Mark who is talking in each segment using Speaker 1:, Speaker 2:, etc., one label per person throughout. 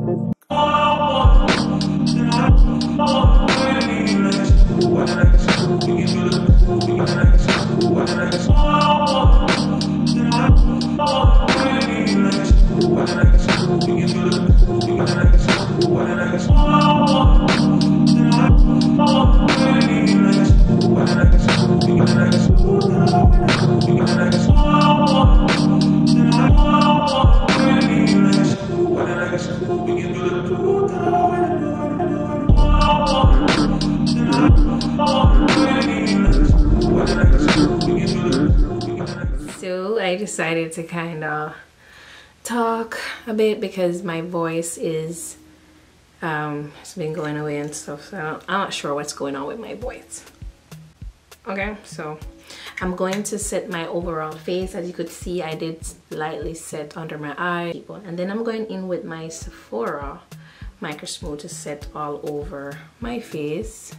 Speaker 1: I to kind of talk a bit because my voice is um it's been going away and stuff so I'm not sure what's going on with my voice. Okay so I'm going to set my overall face. As you could see I did lightly set under my eye. And then I'm going in with my Sephora micro smooth to set all over my face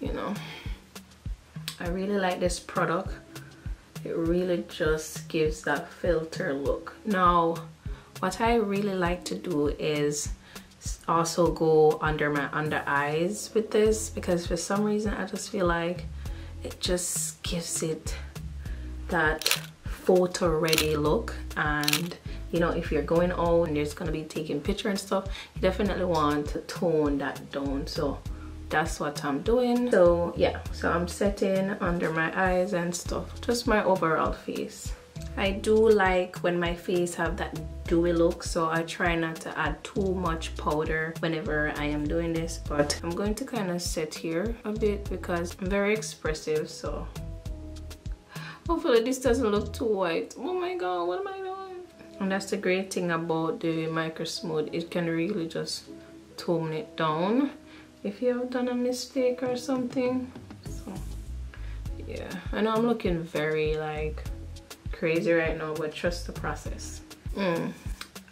Speaker 1: you know. I really like this product it really just gives that filter look. Now what I really like to do is also go under my under eyes with this because for some reason I just feel like it just gives it that photo ready look. And you know if you're going out and there's gonna be taking picture and stuff you definitely want to tone that down so that's what I'm doing. So yeah so I'm setting under my eyes and stuff just my overall face. I do like when my face have that dewy look so I try not to add too much powder whenever I am doing this but I'm going to kind of set here a bit because I'm very expressive so hopefully this doesn't look too white. Oh my god what am I doing? And that's the great thing about the micro smooth it can really just tone it down if you have done a mistake or something. So yeah. I know i'm looking very like crazy right now but trust the process. Mm.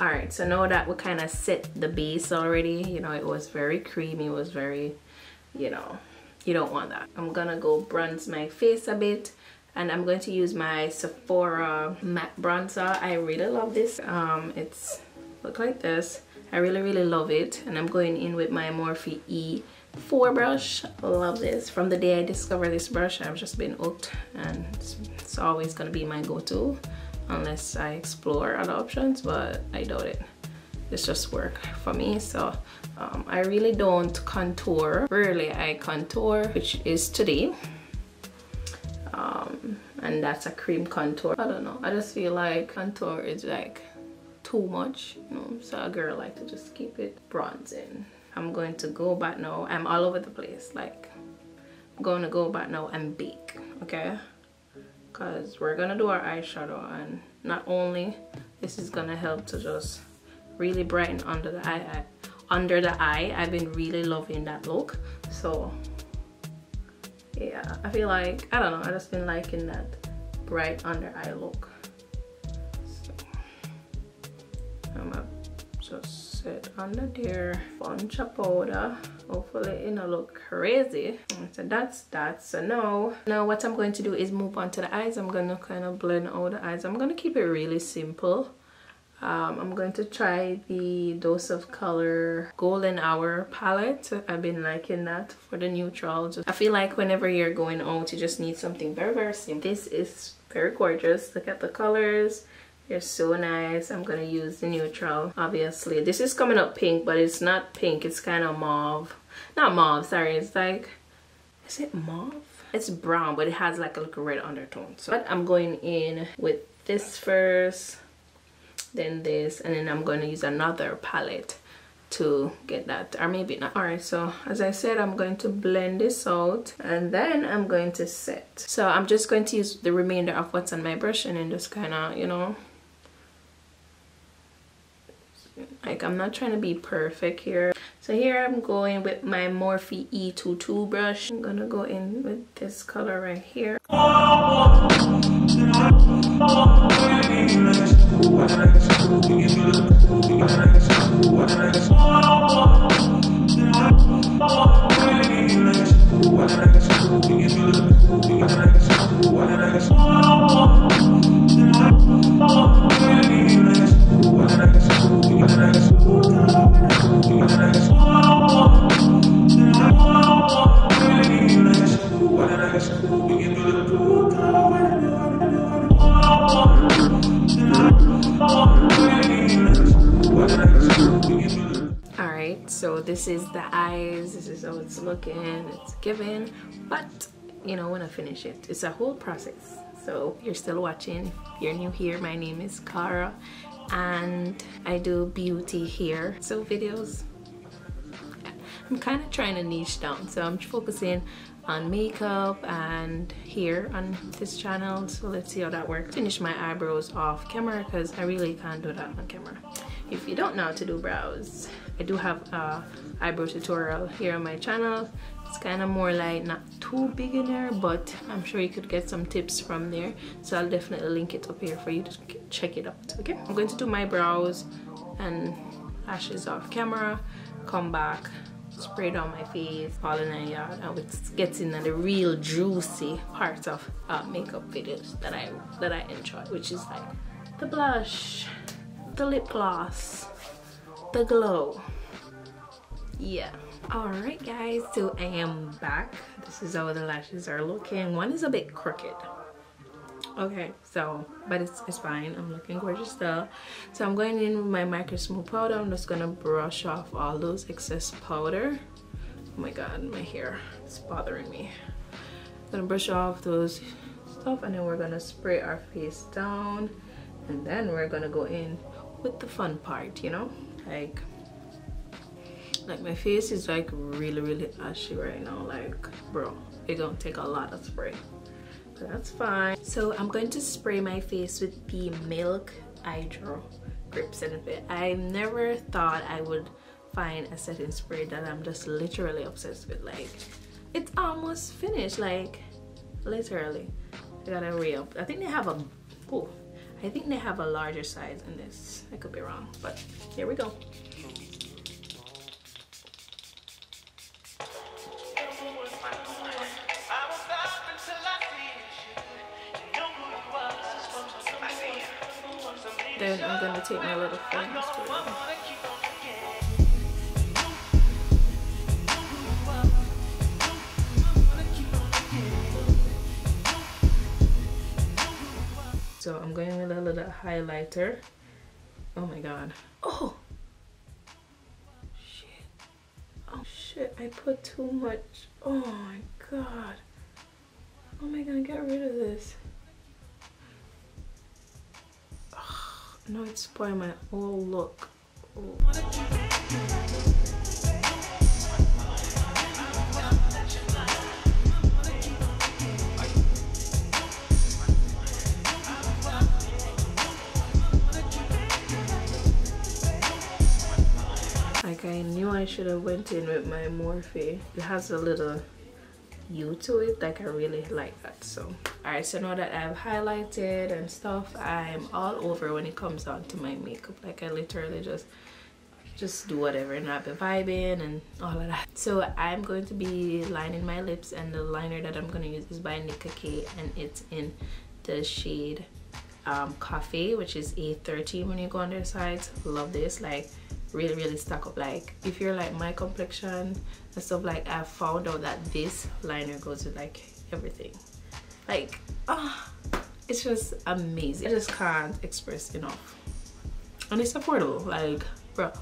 Speaker 1: all right so now that we kind of set the base already. You know it was very creamy it was very you know you don't want that. I'm gonna go bronze my face a bit and I'm going to use my Sephora matte bronzer. I really love this. Um it's look like this I really, really love it. And I'm going in with my Morphe E4 brush. I love this. From the day I discovered this brush, I've just been hooked. And it's, it's always going to be my go-to. Unless I explore other options, but I doubt it. It's just work for me. So um, I really don't contour. Rarely I contour, which is today. Um, and that's a cream contour. I don't know. I just feel like contour is like too much you know so a girl like to just keep it bronzing. I'm going to go back now i'm all over the place like i'm going to go back now and bake okay? Because we're gonna do our eyeshadow and not only this is gonna help to just really brighten under the eye under the eye i've been really loving that look. So yeah i feel like i don't know i just been liking that bright under eye look I'm gonna just set under there bunch of powder hopefully it don't look crazy so that's that so now now what i'm going to do is move on to the eyes i'm gonna kind of blend all the eyes i'm gonna keep it really simple um, I'm going to try the Dose of Color Golden Hour palette. I've been liking that for the neutral. Just, I feel like whenever you're going out, you just need something very, very simple. This is very gorgeous. Look at the colors. They're so nice. I'm gonna use the neutral, obviously. This is coming up pink, but it's not pink. It's kind of mauve. Not mauve, sorry. It's like, is it mauve? It's brown, but it has like a little red undertone. So I'm going in with this first. then this and then I'm to use another palette to get that or maybe not all right so as I said I'm going to blend this out and then I'm going to set so I'm just going to use the remainder of what's on my brush and then just kind of you know like I'm not trying to be perfect here. So here I'm going with my Morphe E22 brush. I'm gonna go in with this color right here given but you know when I finish it it's a whole process. So you're still watching if you're new here my name is Kharah and I do beauty here. So videos I'm kind of trying to niche down. So I'm focusing on makeup and hair on this channel. So let's see how that works. Finish my eyebrows off camera because I really can't do that on camera. If you don't know how to do brows I do have a eyebrow tutorial here on my channel it's kind of more like not too beginner but I'm sure you could get some tips from there. So I'll definitely link it up here for you to check it out okay? I'm going to do my brows and lashes off camera come back spray on my face all in a yard and it getting in the real juicy part of uh, makeup videos that I that I enjoy which is like the blush the lip gloss the glow. Yeah all right guys so i am back. This is how the lashes are looking. One is a bit crooked. Okay so but it's, it's fine. I'm looking gorgeous still so i'm going in with my micro smooth powder. I'm just gonna brush off all those excess powder. Oh my god my hair is bothering me. I'm gonna brush off those stuff and then we're gonna spray our face down. And then we're gonna go in with the fun part you know? Like like my face is like really really ashy right now. Like bro it gonna take a lot of spray. But that's fine. So i'm going to spray my face with the milk hydro grip spray i never thought i would find a setting spray that i'm just literally obsessed with. Like it's almost finished like literally. I gotta re-up i think they have a oh I think they have a larger size in this. I could be wrong, but here we go. Then I'm gonna take my little phone. So I'm going with a little highlighter. Oh my god. Oh! Shit. Oh shit, I put too much. Oh my god. Oh Am I gonna get rid of this? No, it's spoiling my whole look. Like I knew I should have went in with my Morphe. It has a little hue to it like I really like that so. Alright so now that I've highlighted and stuff I'm all over when it comes down to my makeup. Like I literally just just do whatever and I've been vibing and all of that. So I'm going to be lining my lips and the liner that I'm going to use is by Nicka K and it's in the shade um, Coffee which is A13 when you go on their sides love this like really really stack up. Like if you're like my complexion and stuff like i found out that this liner goes with like everything. Like ah oh, it's just amazing. I just can't express enough. And it's affordable. Like bro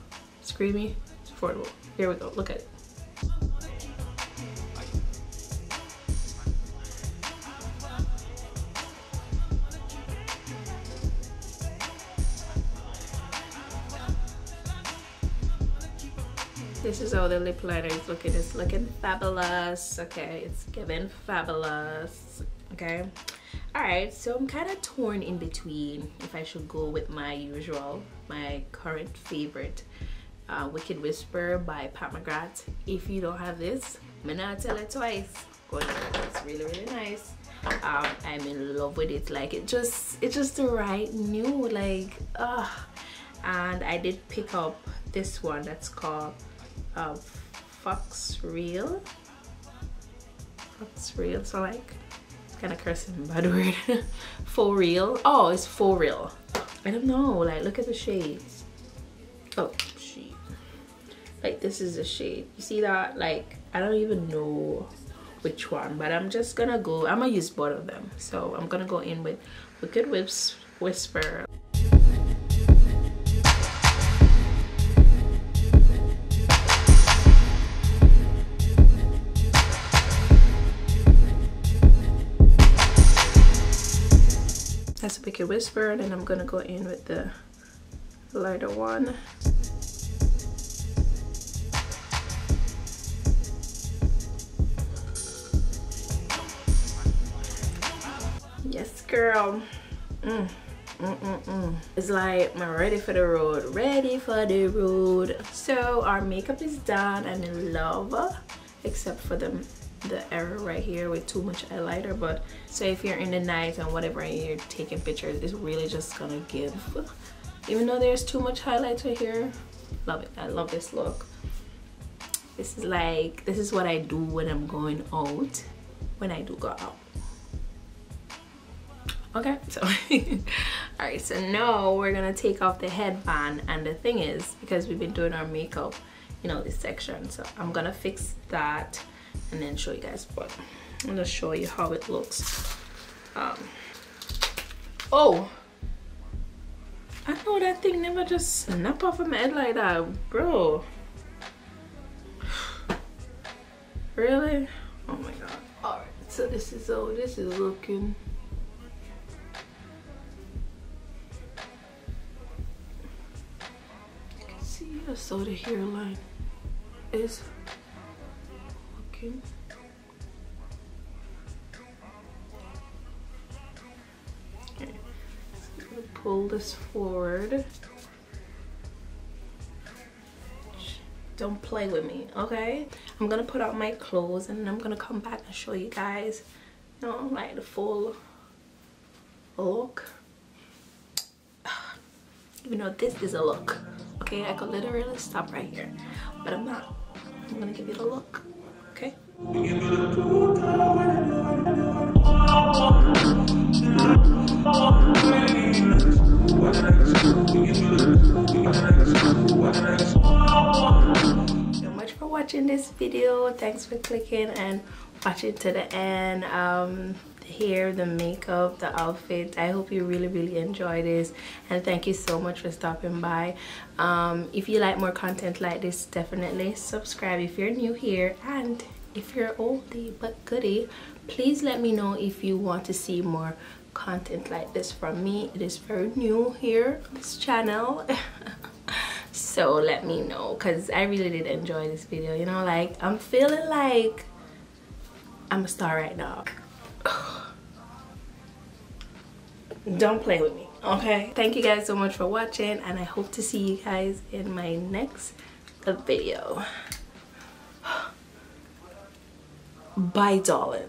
Speaker 1: screamy it's affordable. Here we go. Look at it this is how the lip liner. Is looking it's looking fabulous. Okay it's giving fabulous. Okay. All right so i'm kind of torn in between if i should go with my usual my current favorite uh, wicked whisper by pat mcgrath. If you don't have this i'm not tell it twice. Go it's really really nice. Um, i'm in love with it. Like it just it's just the right new like uh and i did pick up this one that's called uh, fox real fox real so like kind of cursing bad word. For real? Oh it's for real. I don't know like look at the shades oh shit like this is a shade. You see that? Like i don't even know which one but i'm just gonna go i'm gonna use both of them. So i'm gonna go in with wicked whips whisper wicked whisper and then i'm gonna go in with the lighter one yes girl mm. Mm -mm -mm. It's like I'm ready for the road, ready for the road. So our makeup is done. I'm in love, except for the the error right here with too much highlighter but so if you're in the night and whatever and you're taking pictures it's really just gonna give. Even though there's too much highlighter here love it. I love this look. This is like this is what i do when i'm going out when i do go out. Okay so all right so now we're gonna take off the headband and the thing is because we've been doing our makeup you know this section so i'm gonna fix that and then show you guys but I'm gonna show you how it looks. Um, oh I know that thing never just snap off of my head like that bro. Really? Oh my god. All right so this is how this is looking. You can see I saw the hairline is Okay. pull this forward. Don't play with me, okay? I'm gonna put out my clothes and I'm gonna come back and show you guys, you know, like the full look. Even though this is a look, okay? I could literally stop right here, but I'm not. I'm gonna give you the look? So much for watching this video. Thanks for clicking and watching to the end. Um the hair the makeup the outfit i hope you really really enjoy this. And thank you so much for stopping by. Um if you like more content like this definitely subscribe if you're new here. And if you're oldie but goodie please let me know if you want to see more content like this from me. It is very new here on this channel. So let me know because i really did enjoy this video you know like i'm feeling like i'm a star right now. Don't play with me okay? Thank you guys so much for watching and i hope to see you guys in my next video Bye, darling.